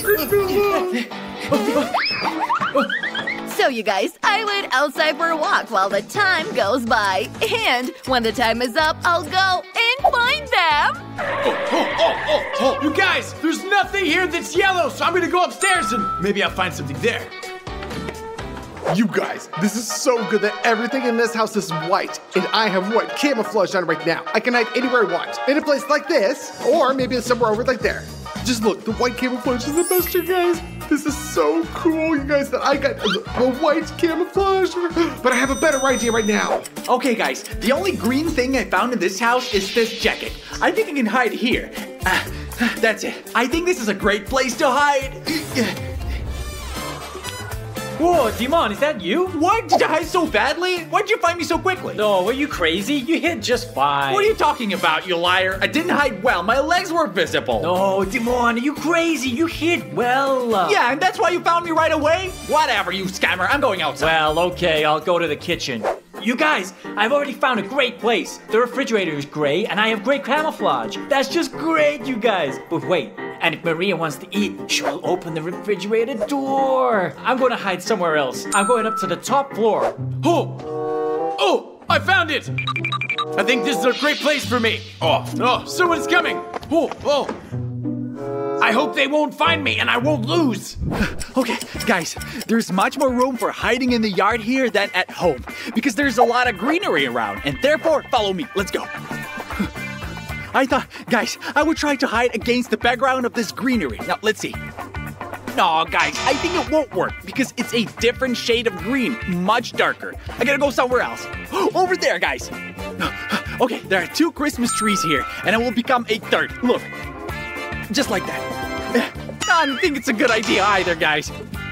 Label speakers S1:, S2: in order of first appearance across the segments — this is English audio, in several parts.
S1: So, you guys, I went outside for a walk while the time goes by. And when the time is up, I'll go and find them.
S2: Oh, oh, oh, oh, oh. You guys, there's nothing here that's yellow, so I'm gonna go upstairs and maybe I'll find something there.
S3: You guys, this is so good that everything in this house is white, and I have white camouflage on right now. I can hide anywhere I want, in a place like this, or maybe somewhere over like there. Just look, the white camouflage is the best, you guys. This is so cool, you guys, that I got the white camouflage. But I have a better idea right now.
S2: Okay, guys, the only green thing I found in this house is this jacket. I think I can hide here. Uh, that's it. I think this is a great place to hide.
S4: Whoa, Demon, is that you?
S2: What? Did I hide so badly? Why'd you find me so quickly?
S4: No, are you crazy? You hid just fine.
S2: What are you talking about, you liar? I didn't hide well. My legs were visible.
S4: No, Demon, are you crazy? You hid well.
S2: Yeah, and that's why you found me right away? Whatever, you scammer. I'm going outside.
S4: Well, okay, I'll go to the kitchen. You guys, I've already found a great place. The refrigerator is gray, and I have great camouflage. That's just great, you guys. But wait, and if Maria wants to eat, she will open the refrigerator door. I'm going to hide somewhere else. I'm going up to the top floor.
S2: Oh! Oh! I found it! I think this is a great place for me. Oh, oh, someone's coming. Oh, oh. I hope they won't find me and I won't lose. okay, guys, there's much more room for hiding in the yard here than at home because there's a lot of greenery around, and therefore, follow me. Let's go. I thought, guys, I would try to hide against the background of this greenery. Now, let's see. No, guys, I think it won't work because it's a different shade of green, much darker. I gotta go somewhere else. Over there, guys. Okay, there are two Christmas trees here, and I will become a third. Look, just like that. I don't think it's a good idea either, guys.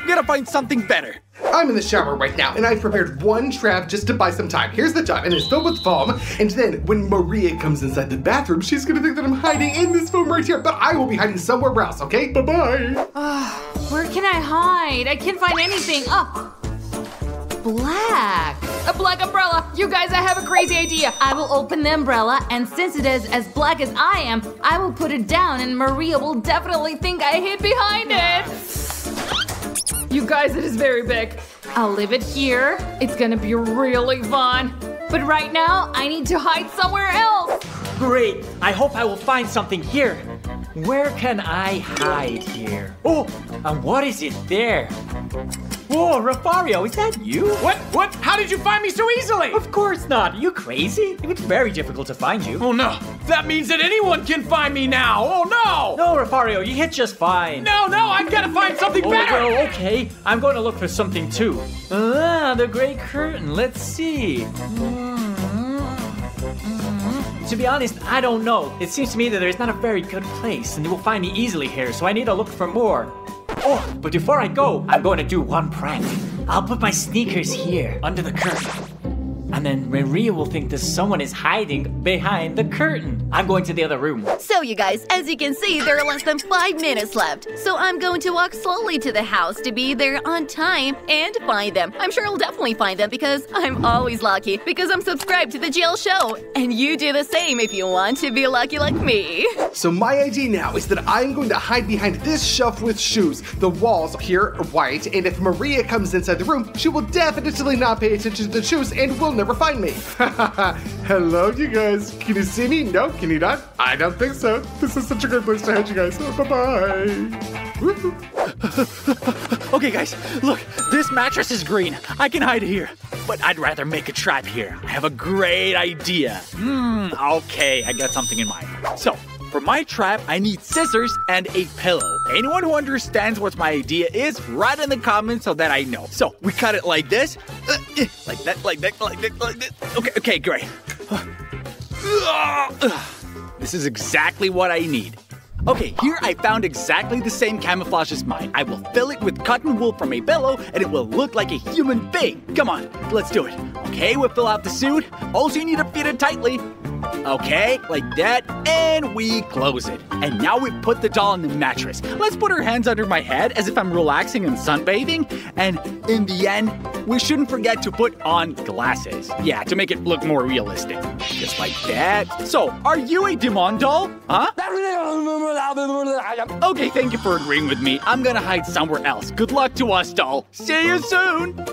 S2: Gotta find something better.
S3: I'm in the shower right now, and I've prepared one trap just to buy some time. Here's the time, and it's filled with foam. And then, when Maria comes inside the bathroom, she's gonna think that I'm hiding in this foam right here, but I will be hiding somewhere else, okay? Bye bye.
S5: Uh, where can I hide? I can't find anything. Oh, black. A black umbrella. You guys, I have a crazy idea. I will open the umbrella, and since it is as black as I am, I will put it down, and Maria will definitely think I hid behind it. You guys, it is very big. I'll leave it here. It's gonna be really fun. But right now, I need to hide somewhere else.
S4: Great. I hope I will find something here. Where can I hide here? Oh, and what is it there? Whoa, Rafario, is that you?
S2: What? What? How did you find me so easily?
S4: Of course not. Are you crazy? It's very difficult to find you.
S2: Oh no. That means that anyone can find me now. Oh no.
S4: No, Rafario, you hit just fine.
S2: No, no, I've got to find something
S4: oh,
S2: better.
S4: Well, okay. I'm going to look for something too. Ah, the gray curtain. Let's see. To be honest, I don't know. It seems to me that there's not a very good place, and you will find me easily here, so I need to look for more. Oh, but before I go, I'm going to do one prank. I'll put my sneakers here, under the curtain. And then Maria will think that someone is hiding behind the curtain. I'm going to the other room.
S1: So, you guys, as you can see, there are less than five minutes left. So, I'm going to walk slowly to the house to be there on time and find them. I'm sure I'll definitely find them because I'm always lucky because I'm subscribed to the Jill Show. And you do the same if you want to be lucky like me.
S3: So, my idea now is that I'm going to hide behind this shelf with shoes. The walls here are white, and if Maria comes inside the room, she will definitely not pay attention to the shoes and will never find me. Hello, you guys. Can you see me? No, can you not? I don't think so. This is such a great place to hide you guys. bye bye.
S2: okay, guys, look, this mattress is green. I can hide here. But I'd rather make a trap here. I have a great idea. Hmm, okay, I got something in mind. So, for my trap, I need scissors and a pillow. Anyone who understands what my idea is, write in the comments so that I know. So, we cut it like this. Uh, eh, like that, like that, like that, like that. Okay, okay, great. This is exactly what I need. Okay, here I found exactly the same camouflage as mine. I will fill it with cotton wool from a pillow and it will look like a human being. Come on, let's do it. Okay, we'll fill out the suit. Also, you need to fit it tightly.
S6: Okay, like that, and we close it. And now we put the doll on the mattress. Let's put her hands under my head as if I'm relaxing and sunbathing. And in the end, we shouldn't forget to put on glasses. Yeah, to make it look more realistic. Just like that. So, are you a Demon doll? Huh? Okay, thank you for agreeing with me. I'm gonna hide somewhere else. Good luck to us, doll. See you soon.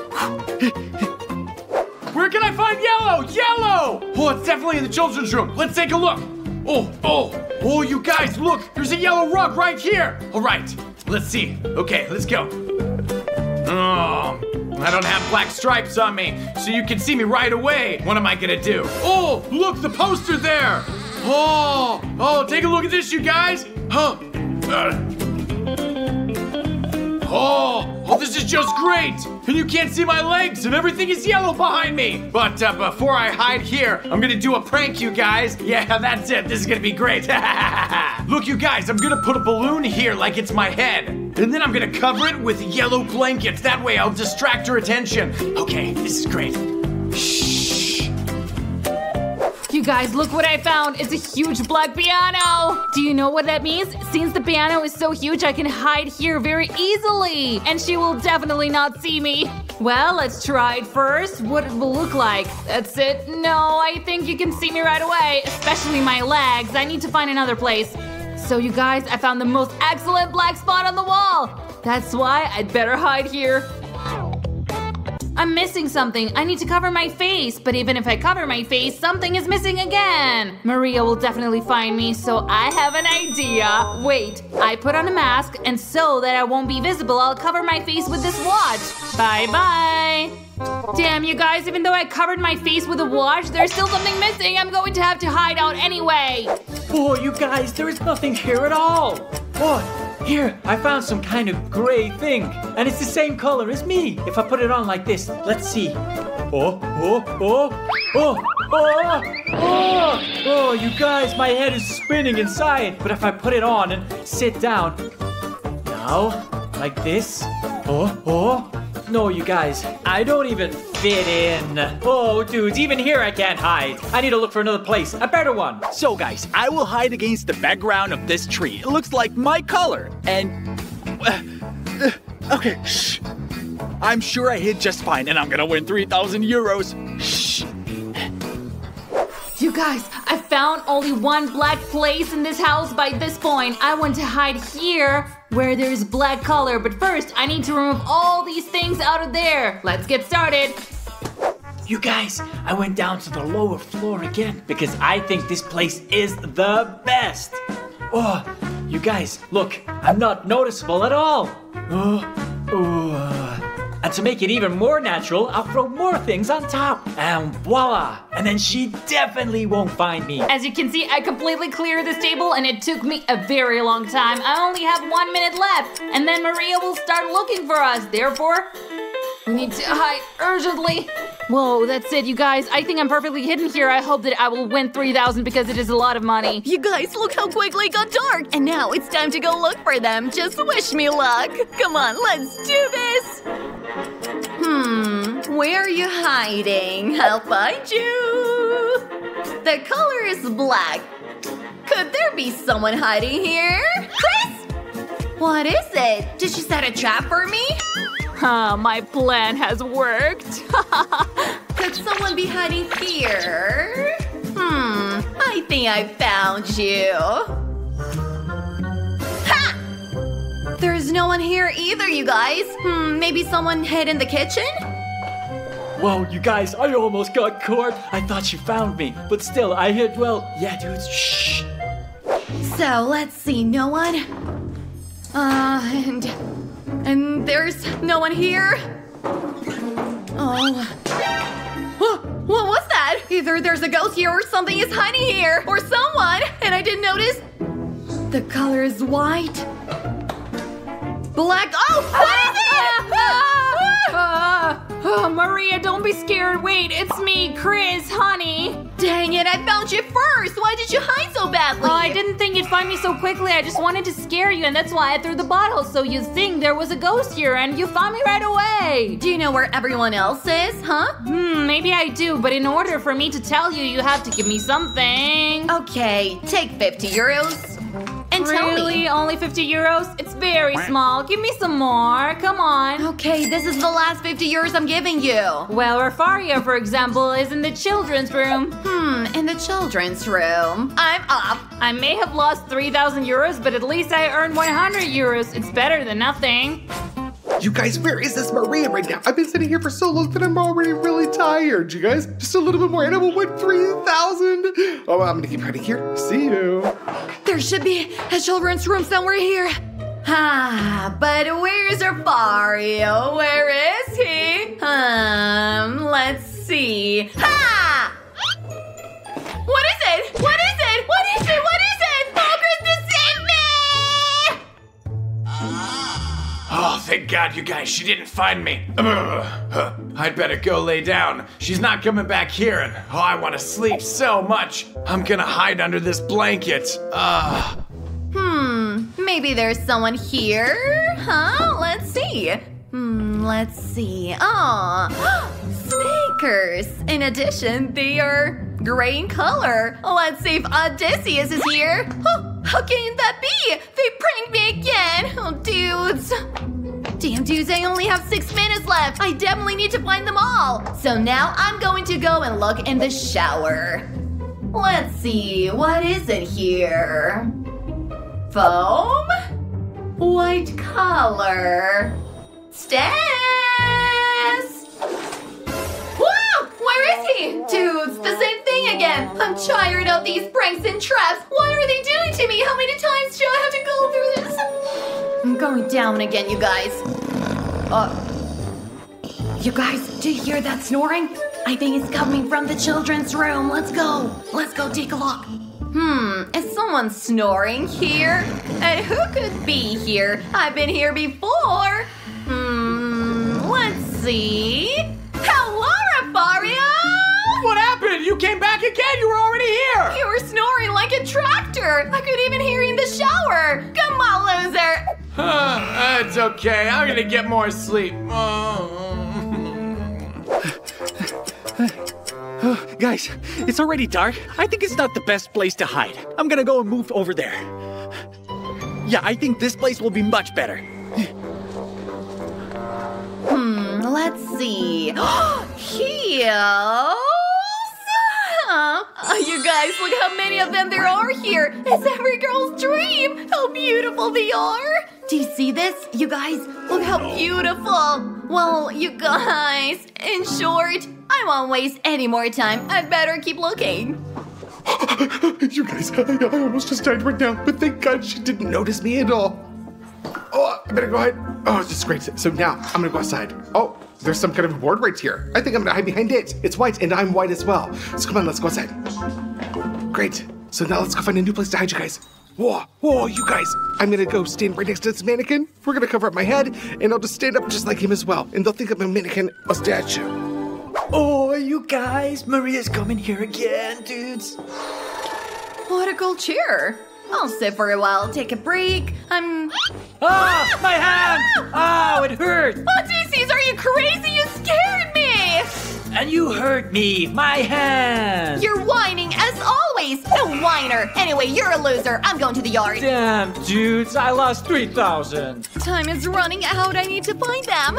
S7: Where can I find yellow? Yellow! Oh, it's definitely in the children's room. Let's take a look. Oh, oh, oh, you guys, look. There's a yellow rug right here. All right, let's see. Okay, let's go. Oh, I don't have black stripes on me, so you can see me right away. What am I gonna do? Oh, look, the poster there. Oh, oh, take a look at this, you guys. Huh. Uh, Oh, oh, this is just great! And you can't see my legs, and everything is yellow behind me! But uh, before I hide here, I'm gonna do a prank, you guys. Yeah, that's it. This is gonna be great. Look, you guys, I'm gonna put a balloon here like it's my head. And then I'm gonna cover it with yellow blankets. That way I'll distract her attention. Okay, this is great.
S5: You guys, look what I found. It's a huge black piano. Do you know what that means? Since the piano is so huge, I can hide here very easily. And she will definitely not see me. Well, let's try it first. What it will look like. That's it. No, I think you can see me right away. Especially my legs. I need to find another place. So you guys, I found the most excellent black spot on the wall. That's why I'd better hide here. I'm missing something. I need to cover my face. But even if I cover my face, something is missing again. Maria will definitely find me, so I have an idea. Wait, I put on a mask, and so that I won't be visible, I'll cover my face with this watch. Bye bye. Damn, you guys, even though I covered my face with a watch, there's still something missing. I'm going to have to hide out anyway.
S4: Oh, you guys, there is nothing here at all. Oh, here, I found some kind of gray thing, and it's the same color as me. If I put it on like this, let's see. Oh, oh, oh, oh, oh, oh, oh, you guys, my head is spinning inside. But if I put it on and sit down, now, like this, oh, oh, no, you guys, I don't even fit in. Oh, dudes, even here I can't hide. I need to look for another place, a better one.
S6: So, guys, I will hide against the background of this tree. It looks like my color. And. uh, uh, okay, shh. I'm sure I hid just fine, and I'm gonna win 3,000 euros. Shh.
S5: You guys, I found only one black place in this house by this point. I want to hide here where there's black color, but first I need to remove all these things out of there. Let's get started.
S4: You guys, I went down to the lower floor again because I think this place is the best. Oh, you guys, look, I'm not noticeable at all. Oh, oh. And to make it even more natural, I'll throw more things on top. And voila! And then she definitely won't find me.
S5: As you can see, I completely cleared this table and it took me a very long time. I only have one minute left, and then Maria will start looking for us. Therefore, we need to hide urgently. Whoa, that's it, you guys. I think I'm perfectly hidden here. I hope that I will win 3,000 because it is a lot of money.
S1: You guys, look how quickly it got dark! And now it's time to go look for them. Just wish me luck. Come on, let's do this! Where are you hiding? I'll find you! The color is black. Could there be someone hiding here? Chris? What is it? Did she set a trap for me?
S5: Huh, my plan has worked.
S1: Could someone be hiding here? Hmm, I think I found you. Ha! There's no one here either, you guys. Hmm, maybe someone hid in the kitchen?
S4: Whoa, you guys, I almost got caught. I thought she found me, but still, I hid well. Yeah, dudes, shh.
S1: So let's see, no one. Uh, and and there's no one here. Oh. Wha- What was that? Either there's a ghost here or something is hiding here. Or someone. And I didn't notice. The color is white. Black. Oh, what
S5: ah, Oh, Maria, don't be scared. Wait, it's me, Chris, honey.
S1: Dang it, I found you first! Why did you hide so badly?
S5: Oh, I didn't think you'd find me so quickly. I just wanted to scare you, and that's why I threw the bottle so you'd think there was a ghost here, and you found me right away.
S1: Do you know where everyone else is, huh?
S5: Hmm, maybe I do, but in order for me to tell you, you have to give me something.
S1: Okay, take 50 euros. And tell
S5: really?
S1: me.
S5: Only 50 euros? It's very small. Give me some more. Come on.
S1: Okay, this is the last 50 euros I'm giving you.
S5: Well, Rafario, for example, is in the children's room.
S1: Hmm, in the children's room. I'm up.
S5: I may have lost 3,000 euros, but at least I earned 100 euros. It's better than nothing.
S3: You guys, where is this Maria right now? I've been sitting here for so long that I'm already really tired. You guys, just a little bit more and I will win 3,000. Oh, I'm gonna keep hiding here. See you.
S1: There should be a children's room somewhere here. Ah, but where's Rafario? Where is he? Um, let's see. Ha! Oh,
S7: thank God, you guys, she didn't find me. Ugh. I'd better go lay down. She's not coming back here, and oh, I want to sleep so much. I'm gonna hide under this blanket. Ah.
S1: Hmm, maybe there's someone here? Huh? Let's see. Hmm, let's see. Oh, sneakers. In addition, they are gray in color. Let's see if Odysseus is here. Oh, how can that be? They pranked me again. Oh, dudes. Damn, dudes, I only have six minutes left. I definitely need to find them all. So now I'm going to go and look in the shower. Let's see, what is it here? Foam? White color. Stas! Whoa! Where is he? Dudes, I'm tired of these pranks and traps. What are they doing to me? How many times do I have to go through this? I'm going down again, you guys. Uh, you guys, do you hear that snoring? I think it's coming from the children's room. Let's go. Let's go take a look. Hmm, is someone snoring here? And who could be here? I've been here before. Hmm, let's see.
S7: You came back again. You were already here.
S1: You were snoring like a tractor. I could even hear you in the shower. Come on, loser.
S7: Huh, it's okay. I'm gonna get more sleep. Oh.
S6: Guys, it's already dark. I think it's not the best place to hide. I'm gonna go and move over there. Yeah, I think this place will be much better.
S1: Hmm, let's see. Heels? Oh, you guys, look how many of them there are here. It's every girl's dream. How beautiful they are. Do you see this? You guys, look how beautiful. Well, you guys, in short, I won't waste any more time. I'd better keep looking.
S3: you guys, I, I almost just died right now, but thank God she didn't notice me at all. Oh, I better go ahead. Oh, this is great. So now I'm gonna go outside. Oh, there's some kind of board right here. I think I'm gonna hide behind it. It's white and I'm white as well. So come on, let's go outside. Great. So now let's go find a new place to hide, you guys. Whoa, whoa, you guys. I'm gonna go stand right next to this mannequin. We're gonna cover up my head and I'll just stand up just like him as well. And they'll think I'm a mannequin, a statue.
S4: Oh, you guys, Maria's coming here again, dudes.
S1: What a cool chair. I'll sit for a while, take a break. I'm.
S4: Ah, my hand! Oh, it hurt!
S1: Odysseus, are you crazy? You scared me!
S4: And you hurt me, my hand!
S1: You're whining as always! A whiner! Anyway, you're a loser. I'm going to the yard.
S4: Damn, dudes, I lost 3,000.
S1: Time is running out. I need to find them.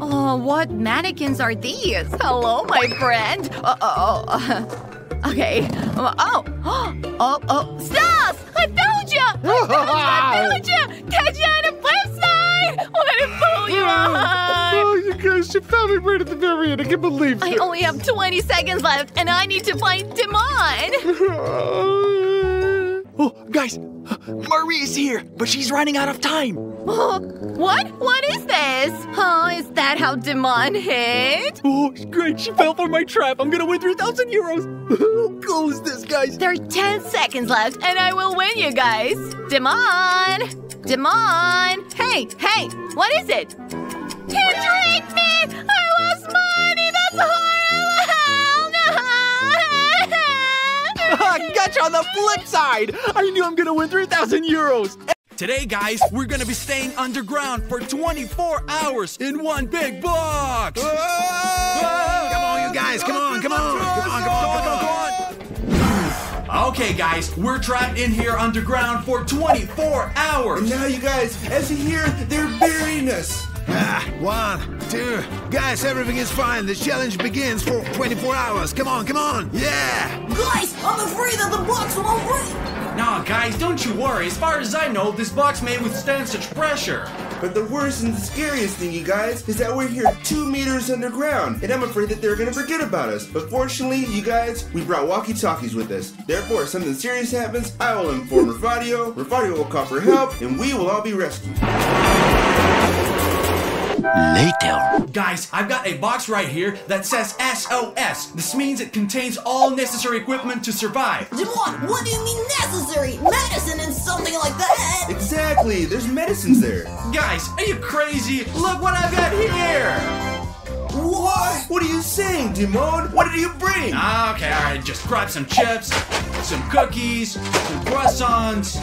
S1: Oh, what mannequins are these? Hello, my friend. Uh oh. oh. Okay. Oh, oh, oh, oh. Stas! I found you! I found you! I found you! Catch you on a flip side! What a fool you oh, are!
S3: Oh, you guys, she found me right at the very end. I can't believe it.
S1: I only have 20 seconds left, and I need to find Demon!
S6: Oh, guys, Marie's here, but she's running out of time.
S1: Oh, what? What is this? Oh, is that how Demon hit?
S6: Oh, great, she fell for my trap. I'm gonna win 3,000 euros. How cool is this, guys?
S1: There are 10 seconds left, and I will win, you guys. Demon! Demon! Hey, hey, what is it? Tricked me! I
S6: the flip side! I knew I'm gonna win 3,000 euros!
S2: Today, guys, we're gonna be staying underground for 24 hours in one big box!
S8: Come on, you guys, come on, come on, come on, come on, come on.
S2: Okay, guys, we're trapped in here underground for 24 hours!
S9: And now, you guys, as you hear, they're burying us.
S8: Ah, one, two, guys, everything is fine. The challenge begins for 24 hours. Come on, come on, yeah!
S10: Guys, I'm afraid that the box won't break.
S2: Nah, guys, don't you worry. As far as I know, this box may withstand such pressure.
S9: But the worst and the scariest thing, you guys, is that we're here two meters underground, and I'm afraid that they're gonna forget about us. But fortunately, you guys, we brought walkie-talkies with us. Therefore, if something serious happens, I will inform Refadio, Refadio will call for help, and we will all be rescued.
S2: Later. Guys, I've got a box right here that says SOS. This means it contains all necessary equipment to survive.
S10: Demon, what do you mean necessary? Medicine and something like that?
S9: Exactly, there's medicines there.
S2: Guys, are you crazy? Look what I've got here!
S9: What? What are you saying, Dimon? What did you bring?
S2: Ah, okay, alright, just grab some chips, some cookies, some croissants,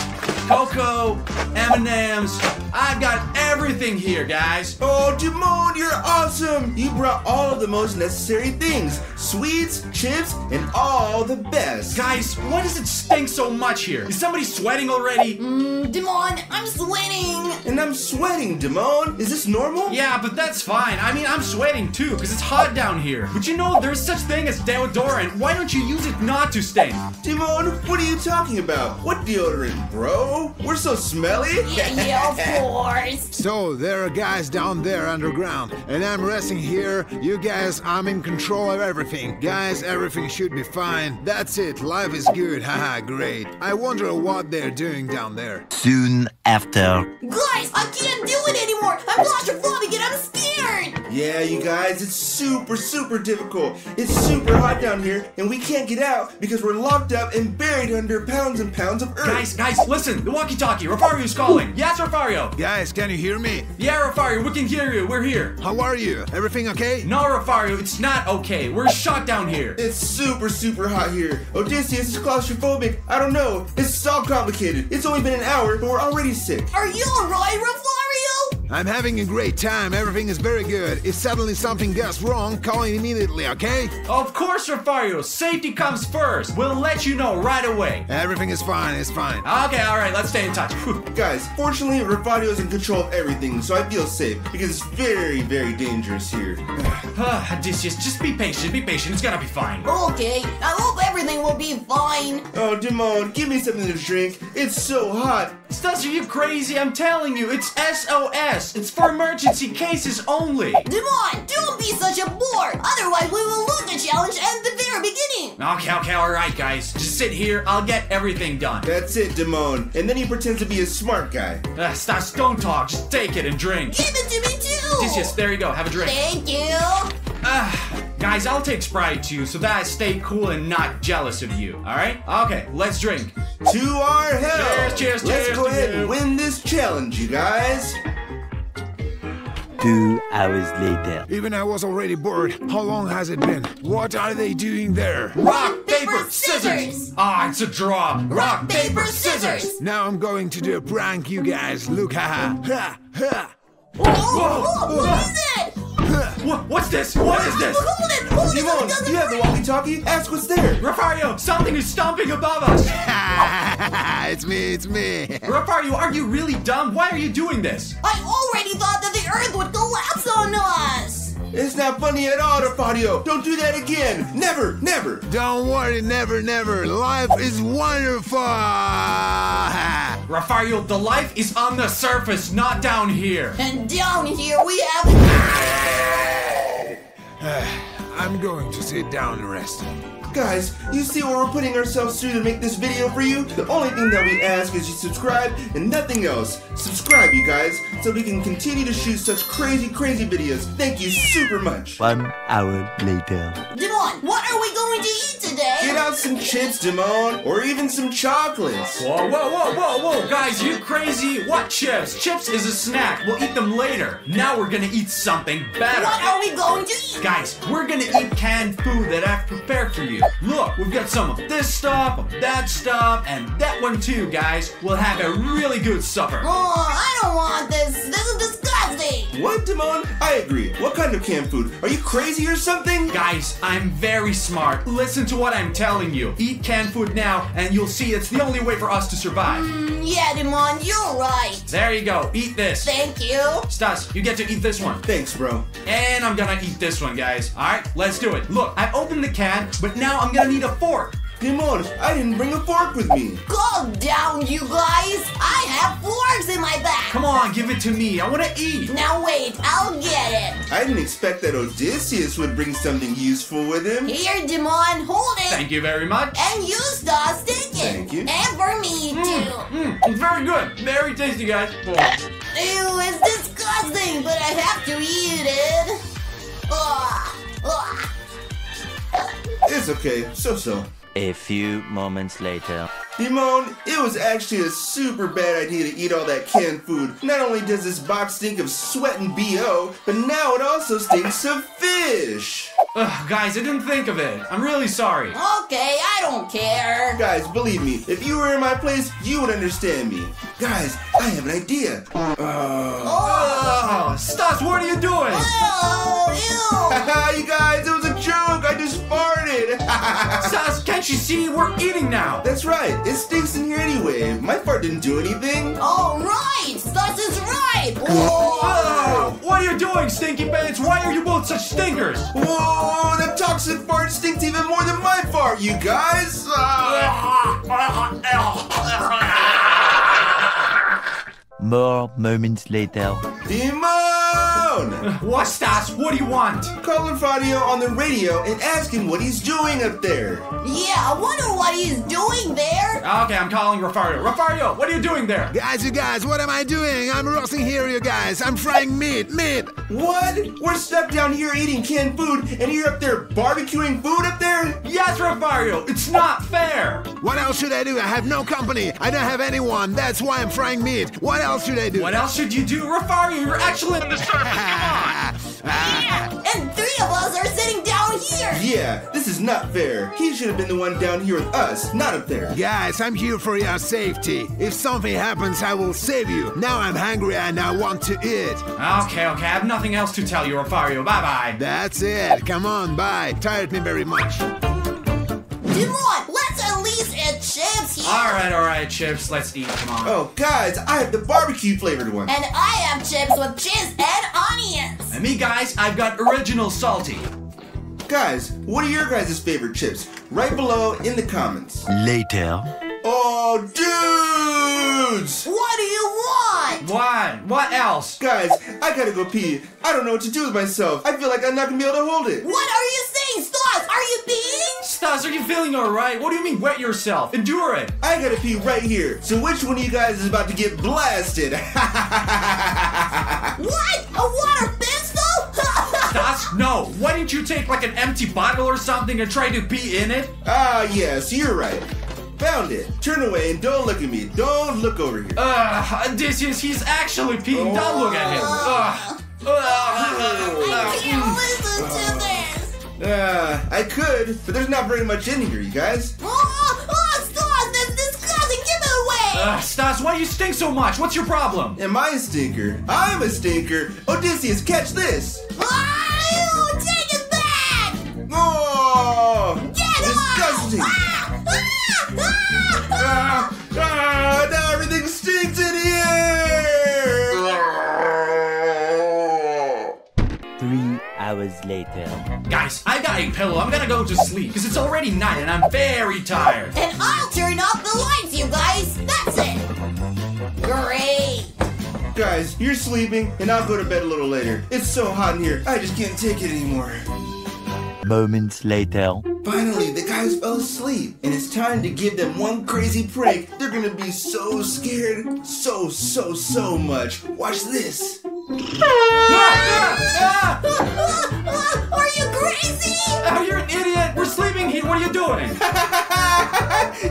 S2: cocoa, M&Ms. I've got everything here, guys.
S9: Oh, Dimon, you're awesome! You brought all of the most necessary things sweets, chips, and all the best.
S2: Guys, why does it stink so much here? Is somebody sweating already?
S10: Mm, Demon, I'm sweating.
S9: And I'm sweating, Dimon. Is this normal?
S2: Yeah, but that's fine. I mean, I'm sweating too, because it's hot down here. But you know, there's such thing as deodorant. Why don't you use it not to stink?
S9: Dimon, what are you talking about? What deodorant, bro? We're so smelly.
S10: Yeah, yeah, of course.
S8: So, there are guys down there underground, and I'm resting here. You guys, I'm in control of everything. Guys, everything should be fine. That's it, life is good, haha, great. I wonder what they're doing down there.
S11: Soon after.
S10: Guys, I can't do it anymore. I'm claustrophobic and I'm scared.
S9: Yeah, you guys, it's super, super difficult. It's super hot down here, and we can't get out because we're locked up and buried under pounds and pounds of earth.
S2: Guys, guys, listen, the walkie-talkie, Rafario's calling. Yes, Rafario.
S8: Guys, can you hear me?
S2: Yeah, Rafario, we can hear you. We're here.
S8: How are you? Everything okay?
S2: No, Rafario, it's not okay. We're shot down here.
S9: It's super, super hot here. Odysseus is claustrophobic. I don't know. It's all complicated. It's only been an hour, but we're already sick.
S10: Are you alright, Rafario?
S8: I'm having a great time. Everything is very good. If suddenly something goes wrong, call me immediately, okay?
S2: Of course, Rafario. Safety comes first. We'll let you know right away.
S8: Everything is fine. It's fine.
S2: Okay, all right. Let's stay in touch.
S9: Guys, fortunately, Rafadio is in control of everything, so I feel safe because it's very, very dangerous here.
S2: Ah, Odysseus, just be patient. Be patient. It's gonna be fine.
S10: Okay, I hope everything will be fine.
S9: Oh, Dimon, give me something to drink. It's so hot.
S2: Stas, are you crazy? I'm telling you, it's SOS. It's for emergency cases only.
S10: Demon, don't be such a bore. Otherwise, we will lose the challenge at the very beginning.
S2: Okay, okay, all right, guys. Just sit here. I'll get everything done.
S9: That's it, Dimon. And then he pretends to be a smart guy.
S2: Uh, Stas, don't talk. Just take it and drink.
S10: Give it to me too.
S2: Odysseus, there you go. Have a drink.
S10: Thank you.
S2: Ah, guys, I'll take Sprite too, so that I stay cool and not jealous of you. All right? Okay, let's drink.
S9: To our hell!
S2: Cheers, cheers,
S9: Let's
S2: cheers
S9: go
S2: to
S9: ahead
S2: you.
S9: and win this challenge, you guys.
S11: Two hours later.
S8: Even I was already bored. How long has it been? What are they doing there?
S2: Rock,
S10: paper,
S2: paper, scissors.
S10: scissors.
S2: Ah, it's a draw. Rock,
S10: paper, scissors.
S8: Now I'm going to do a prank, you guys. Look, haha. Ha, ha.
S10: Oh, oh, what is it?
S2: What, what's this? What is this?
S10: Hold it, hold it.
S9: Dimon,
S10: it doesn't
S9: you have the walkie-talkie? Ask what's there.
S2: Rafario, something is stomping above us.
S8: it's me, it's me.
S2: Rafario, are you really dumb? Why are you doing this?
S10: I already thought that the earth would collapse on us.
S9: It's not funny at all, Rafadio. Don't do that again. Never, never.
S8: Don't worry, never, never. Life is wonderful. Ha.
S2: Rafario, the life is on the surface, not down here.
S10: And down here we have.
S8: I'm going to sit down and rest.
S9: Guys, you see what we're putting ourselves through to make this video for you? The only thing that we ask is you subscribe and nothing else. Subscribe, you guys, so we can continue to shoot such crazy, crazy videos. Thank you super much.
S11: One hour later.
S10: Demon, what are we going to eat today?
S9: Get out some chips, Damon, or even some chocolates.
S2: Whoa, whoa, whoa, whoa, whoa, guys, you crazy? What chips? Chips is a snack. We'll eat them later. Now we're gonna eat something better.
S10: What are we going to eat?
S2: Guys, we're gonna eat canned food that I've prepared for you. Look, we've got some of this stuff, of that stuff, and that one too, guys. We'll have a really good supper.
S10: Oh, I don't want this. This is disgusting.
S9: What, Damon? I agree. What kind of canned food? Are you crazy or something?
S2: Guys, I'm very smart. Listen to what I'm telling you. Eat canned food now, and you'll see it's the only way for us to survive.
S10: Mm, yeah, Demon, you're right.
S2: There you go. Eat this.
S10: Thank you.
S2: Stas, you get to eat this one.
S9: Thanks, bro.
S2: And I'm gonna eat this one, guys. Alright, let's do it. Look, I opened the can, but now I'm gonna need a fork.
S9: Damon, I didn't bring a fork with me.
S10: Calm down, you guys. I have forks in my bag.
S2: Come on, give it to me. I wanna eat.
S10: Now wait, I'll get it.
S9: I didn't expect that Odysseus would bring something useful with him.
S10: Here, Demon, hold it.
S2: Thank you very much.
S10: And you, Stas, take it.
S9: Thank you.
S10: And for me, mm, too.
S2: Mmm, it's very good. Very tasty, guys.
S10: Ew, it's disgusting, but I have to eat it. Ugh. Ugh.
S9: It's okay, so-so.
S11: A few moments later.
S9: Timon, it was actually a super bad idea to eat all that canned food. Not only does this box stink of sweat and BO, but now it also stinks of fish.
S2: Ugh, guys, I didn't think of it. I'm really sorry.
S10: Okay, I don't care.
S9: Guys, believe me, if you were in my place, you would understand me. Guys, I have an idea. Uh...
S2: Oh, Stas, what are you doing?
S10: Oh,
S9: Haha, you guys, it was a joke. I just farted.
S2: Stas, can't you see? We're eating now.
S9: That's right. It stinks in here anyway. My fart didn't do anything.
S10: ew. All right, Stas is right.
S2: Oh, what are you doing, stinky pants? Why are you both such stinkers?
S9: Whoa, that toxic fart stinks even more than my fart, you guys.
S11: More moments later.
S9: Timon!
S2: What, Stas? What do you want?
S9: Call Fadio on the radio and ask him what he's doing up there.
S10: Yeah, I wonder what he's doing there.
S2: Okay, I'm calling Rafario. Rafario, what are you doing there?
S8: Guys, you guys, what am I doing? I'm roasting here, you guys. I'm frying meat, meat.
S9: What? We're stuck down here eating canned food and you're up there barbecuing food up there?
S2: Yes, Rafario, it's not fair.
S8: What else should I do? I have no company. I don't have anyone. That's why I'm frying meat. What else should I do?
S2: What else should you do, Rafario? You're actually on the surface. Come on.
S10: And three of us are sitting down here.
S9: Yeah, this is not fair. He should have been the one down here with us, not up there.
S8: Guys, I'm here for your safety. If something happens, I will save you. Now I'm hungry and I want to eat.
S2: Okay, okay, I have nothing else to tell you, Rafario. Bye bye.
S8: That's it. Come on, bye. Tired me very much.
S10: Demon, let's at least eat chips here.
S2: All right, all right, chips. Let's eat. Come on.
S9: Oh, guys, I have the barbecue flavored one.
S10: And I have chips with cheese and onions.
S2: And me, guys, I've got original salty.
S9: Guys, what are your guys' favorite chips? Right below in the comments.
S11: Later.
S9: Oh, dudes!
S10: What do you want?
S2: What? What else?
S9: Guys, I gotta go pee. I don't know what to do with myself. I feel like I'm not gonna be able to hold it.
S10: What are you saying, Stas? Are you peeing?
S2: Stas, are you feeling alright? What do you mean wet yourself? Endure it.
S9: I gotta pee right here. So which one of you guys is about to get blasted?
S10: What? A water pistol?
S2: Stas, no. Why didn't you take like an empty bottle or something and try to pee in it?
S9: ah, yes, you're right. Found it. Turn away and don't look at me. Don't look over here.
S2: Ugh, Odysseus, he's actually peeing. Don't look at him. Ugh.
S10: I can't listen to this.
S9: Uh, I could, but there's not very much in here, you guys.
S10: Oh, oh, Stas, that's disgusting. Give it away.
S2: Ugh, Stas, why do you stink so much? What's your problem?
S9: Am I a stinker? I'm a stinker. Odysseus, catch this.
S10: Ah, ew, take it back.
S9: Oh,
S10: Get
S9: disgusting.
S10: off. Ah, ah, ah, ah.
S9: Ah, ah, now everything stinks in here.
S11: Three hours later.
S2: Guys, I got a pillow. I'm gonna go to sleep because it's already night and I'm very tired.
S10: And I'll turn off the lights, you guys. That's it. Great.
S9: Guys, you're sleeping, and I'll go to bed a little later. It's so hot in here, I just can't take it anymore.
S11: Moments later.
S9: Finally, the guys fell asleep, and it's time to give them one crazy prank. They're gonna be so scared, so, so, so much. Watch this.
S2: Ah, ah,
S10: Are you crazy?
S2: ah. Oh, you're an idiot. We're sleeping here. What are you doing?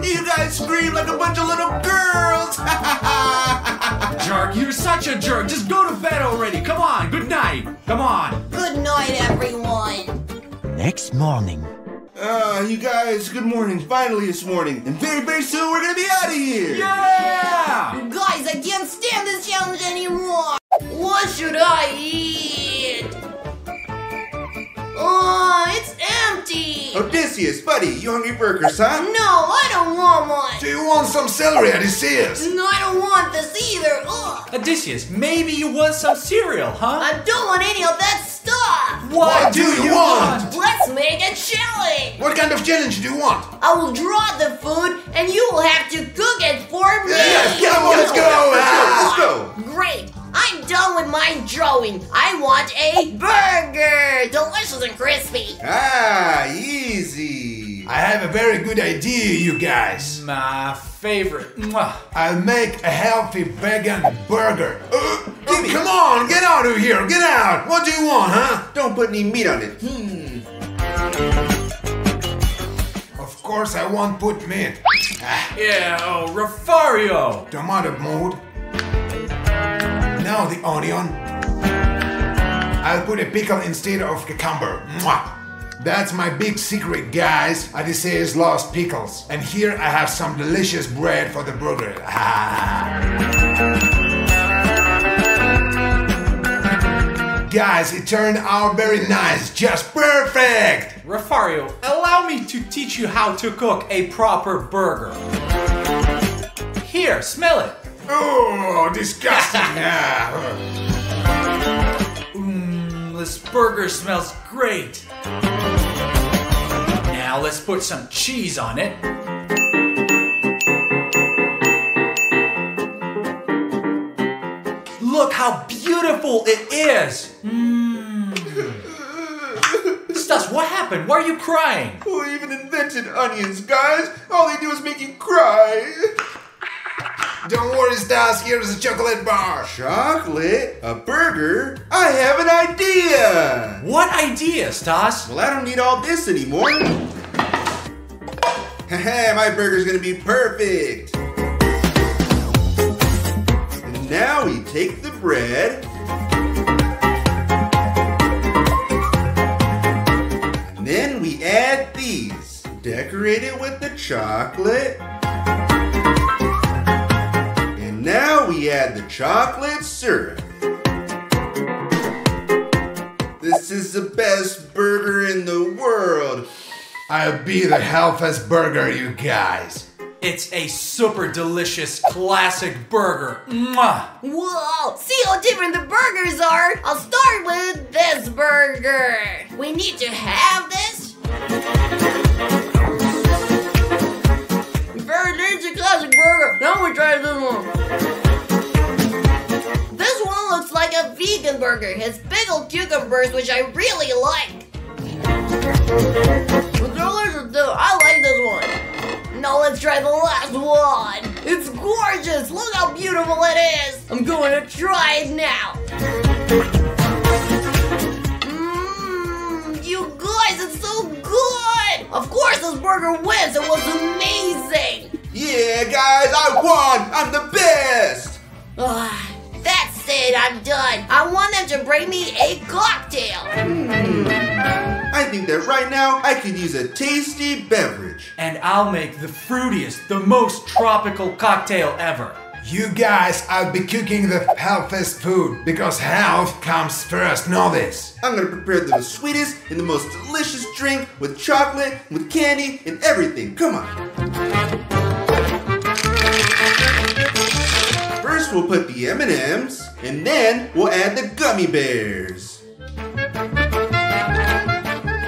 S9: You guys scream like a bunch of little girls.
S2: Jerk, you're such a jerk. Just go to bed already. Come on. Good night. Come on.
S10: Good night, everyone.
S11: Next morning.
S9: Ah, you guys, good morning. Finally, it's morning. And very, very soon, we're gonna be out of here.
S2: Yeah!
S10: Guys, I can't stand this challenge anymore. What should I eat? Oh, it's empty.
S9: Odysseus, buddy, you hungry burgers, huh?
S10: No, I don't want one.
S8: Do you want some celery, Odysseus?
S10: No, I don't want this either. Ugh.
S2: Odysseus, maybe you want some cereal, huh?
S10: I don't want any of that stuff.
S8: What do you want?
S10: Let's make a challenge.
S8: What kind of challenge do you want?
S10: I will draw the food, and you will have to cook it for me.
S8: Yes, come on, let's go.
S9: Ah, let's go.
S10: Great. I'm done with my drawing. I want a burger, delicious and crispy.
S9: Ah, easy.
S8: I have a very good idea, you guys.
S2: My favorite. Mwah.
S8: I'll make a healthy vegan burger. Uh, oh, come on, get out of here, get out. What do you want, huh?
S9: Don't put any meat on it.
S8: Hmm. Of course, I won't put meat. Ah,
S2: Yeah, oh, Rafario.
S8: tomato mood. Now the onion. I'll put a pickle instead of cucumber. Mwah. That's my big secret, guys. Uh, Odysseus loves pickles. And here I have some delicious bread for the burger. Guys, it turned out very nice. Just perfect.
S2: Rafario, allow me to teach you how to cook a proper burger. Here, smell it.
S8: Oh, disgusting.
S2: Mmm, this burger smells great. Now let's put some cheese on it. Look how beautiful it is. Mmm. Stas, what happened? Why are you crying?
S9: Who even invented onions, guys? All they do is make you cry.
S8: Don't worry, Stas. Here's a chocolate bar.
S9: Chocolate? A burger? I have an idea!
S2: What idea, Stas?
S9: Well, I don't need all this anymore. Haha, my burger's gonna be perfect. And now we take the bread. And then we add these. Decorate it with the chocolate. And now we add the chocolate syrup. This is the best burger in the world.
S8: I'll be the healthiest burger, you guys.
S2: It's a super delicious classic burger. Mwah!
S10: Whoa! See how different the burgers are? I'll start with this burger. We need to have this. Burger. Now we try this one. This one looks like a vegan burger. It has pickled cucumbers, which I really like. It's delicious too. I like this one. Now let's try the last one. It's gorgeous. Look how beautiful it is. I'm going to try it now. Mmm, you guys, it's so good. Of course, this burger wins. It was amazing.
S9: Yeah, guys, I won! I'm the best!
S10: Ah, that's it. I'm done. I want them to bring me a cocktail.
S9: I think that right now I could use a tasty beverage.
S2: And I'll make the fruitiest, the most tropical cocktail ever.
S8: You guys, I'll be cooking the healthiest food because health comes first. Know this.
S9: I'm gonna prepare the sweetest and the most delicious drink with chocolate, with candy, and everything. Come on. We'll put the M&Ms, and then we'll add the gummy bears.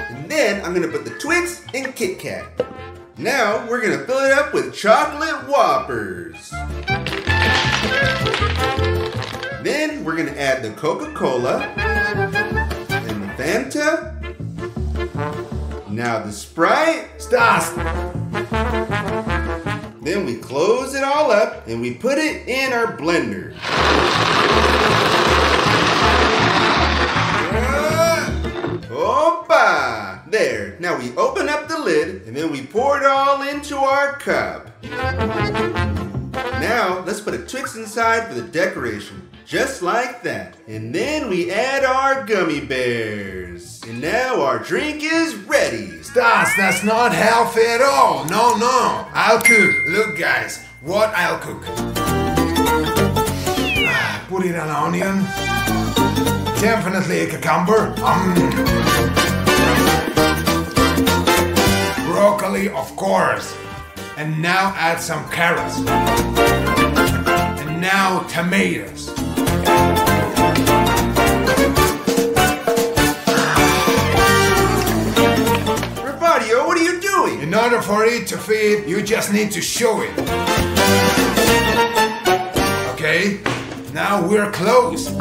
S9: And then I'm gonna put the Twix and Kit Kat. Now we're gonna fill it up with chocolate whoppers. Then we're gonna add the Coca-Cola and the Fanta. Now the Sprite.
S8: Stas,
S9: Then we close it all up and we put it in our blender. Opa! There. Now we open up the lid and then we pour it all into our cup. Now, let's put a Twix inside for the decoration. Just like that. And then we add our gummy bears. And now our drink is ready.
S8: Stas, that's not healthy at all. No, no. I'll cook. Look, guys, what I'll cook. Put in an onion. Definitely a cucumber. Um. Broccoli, of course. And now add some carrots. And now tomatoes. In order for it to fit, you just need to show it. Okay, now we're close.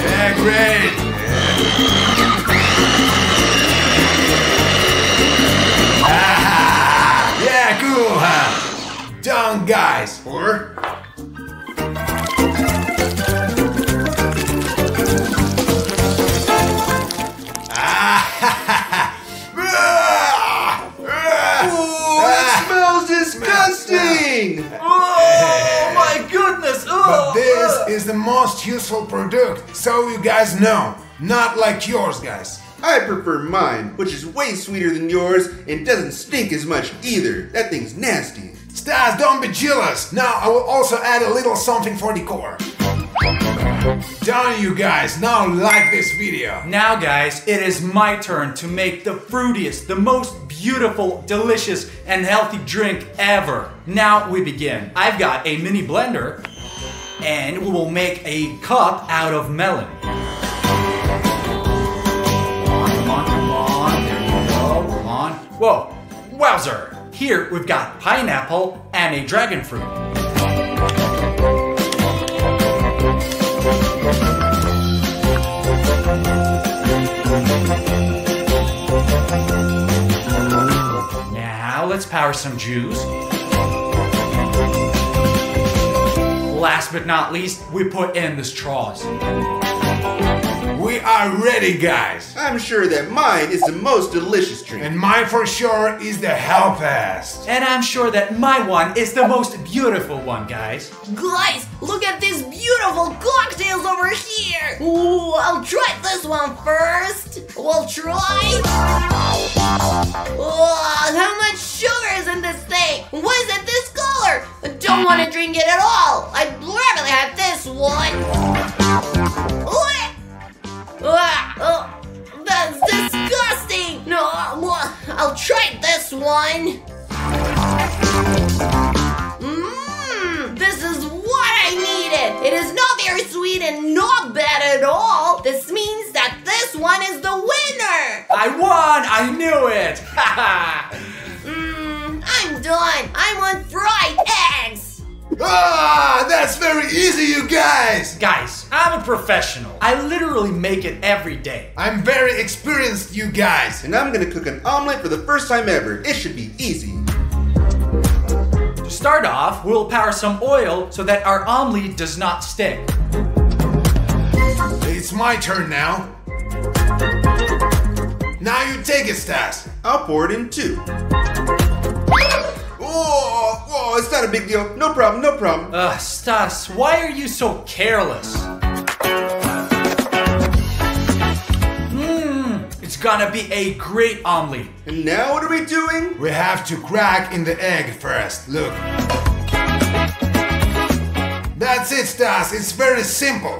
S8: Yeah, great. Ah, yeah, cool, huh? Done, guys. Or is the most useful product, so you guys know. Not like yours, guys.
S9: I prefer mine, which is way sweeter than yours and doesn't stink as much either. That thing's nasty.
S8: Stas, don't be jealous. Now I will also add a little something for decor. Done, you guys. Now like this video.
S2: Now, guys, it is my turn to make the fruitiest, the most beautiful, delicious, and healthy drink ever. Now we begin. I've got a mini blender, and we will make a cup out of melon. On, on, there we go. On. Whoa, wowzer! Here we've got pineapple and a dragon fruit. Now let's power some juice. Last but not least, we put in the straws.
S8: We are ready, guys.
S9: I'm sure that mine is the most delicious drink.
S8: And mine for sure is the healthiest.
S2: And I'm sure that my one is the most beautiful one, guys.
S10: Guys, look at these beautiful cocktails over here. Ooh, I'll try this one first. We'll try. Oh, how much don't want to drink it at all. I'd rather have this one. Ah, oh, that's disgusting! No, I'll try this one. Mmm, this is what I needed. It is not very sweet and not bad at all. This means that this one is the winner.
S2: I won! I knew it!
S10: Mmm, I'm done. I want fried eggs.
S8: Ah, that's very easy, you guys.
S2: guys, I'm a professional. I literally make it every day.
S8: I'm very experienced, you guys.
S9: And I'm gonna cook an omelet for the first time ever. It should be easy.
S2: To start off, we'll power some oil so that our omelet does not stick.
S8: It's my turn now. Now you take it, Stas.
S9: I'll pour it in too. Oh, oh, it's not a big deal. No problem, no problem.
S2: Ugh, Stas, why are you so careless? Mmm, it's gonna be a great omelet.
S9: And now what are we doing?
S8: We have to crack in the egg first. Look. That's it, Stas. It's very simple.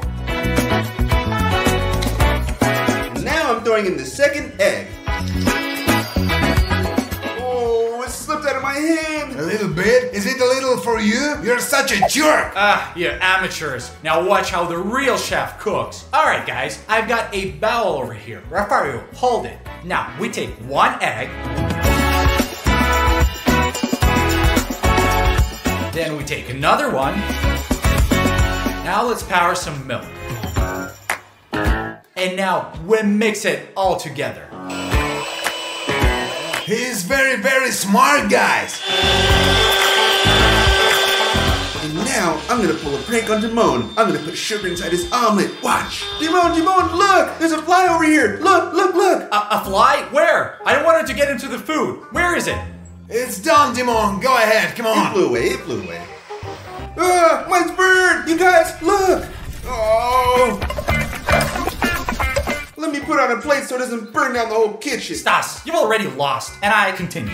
S9: Now I'm throwing in the second egg. My hand.
S8: A little bit? Is it a little for you? You're such a jerk.
S2: Ah, you amateurs. Now watch how the real chef cooks. Alright, guys, I've got a bowl over here. Rafario, hold it. Now, we take one egg. Then we take another one. Now let's power some milk. And now we mix it all together.
S8: He's very, very smart, guys.
S9: And Now, I'm gonna pull a prank on Timon. I'm gonna put sugar inside his omelet. Watch. Timon, Timon, look! There's a fly over here. Look, look, look.
S2: A, a fly? Where? I don't want it to get into the food. Where is it?
S8: It's done, Timon. Go ahead. Come on.
S9: It
S8: on.
S9: flew away, it flew away. Ah, mine's burned! You guys, look! Oh! Let me put it on a plate so it doesn't burn down the whole kitchen.
S2: Stas, you've already lost. And I continue.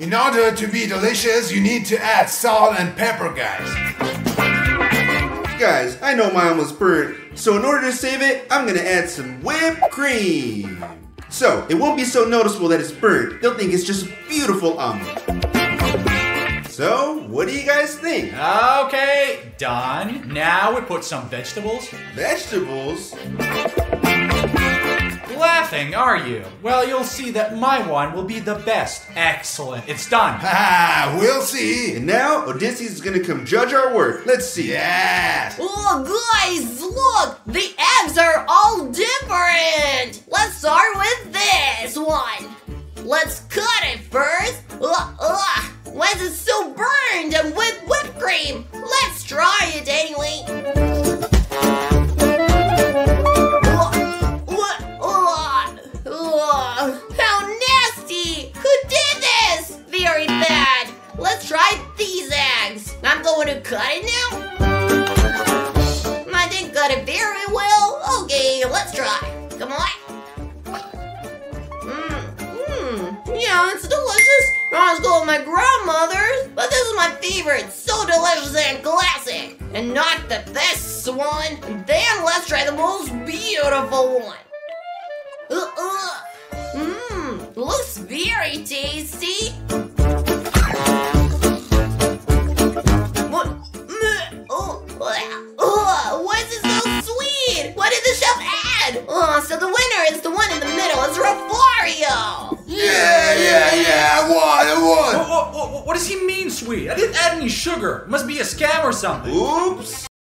S8: In order to be delicious, you need to add salt and pepper, guys.
S9: Guys, I know my almost burnt, so in order to save it, I'm gonna add some whipped cream. So, it won't be so noticeable that it's burnt. They'll think it's just a beautiful omelet. So, what do you guys think?
S2: Okay, done. Now we put some vegetables.
S9: Vegetables?
S2: Laughing, are you? Well, you'll see that my one will be the best. Excellent. It's done.
S8: Ah, we'll see.
S9: And now, Odysseus is gonna come judge our work. Let's see.
S8: Yes.
S10: Oh, guys, look! The eggs are all different! Let's start with this one. Let's cut it first. Ugh, ugh. Why is it so burned and with whipped cream? Let's try it anyway. How nasty! Who did this? Very bad. Let's try these eggs. I'm going to cut it now. I didn't cut it very well. Okay, let's try. Come on. Mmm, mmm. Yeah, it's delicious. I was going with my grandmother's, but this is my favorite. So delicious and classic. And not the best one. Then let's try the most beautiful one. Uh, uh. Mmm, looks very tasty. What? Oh, why is it so sweet? What did the chef add? Oh, so the winner is the one in the middle. It's Rafario.
S8: Yeah, yeah, yeah. I won. I won.
S2: What, what, what, what does he mean, sweet? I didn't add any sugar. Must be a scam or something.
S9: Oops.